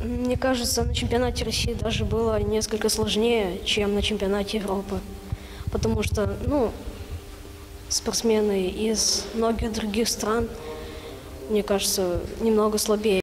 Мне кажется, на чемпионате России даже было несколько сложнее, чем на чемпионате Европы. Потому что, ну, спортсмены из многих других стран, мне кажется, немного слабее.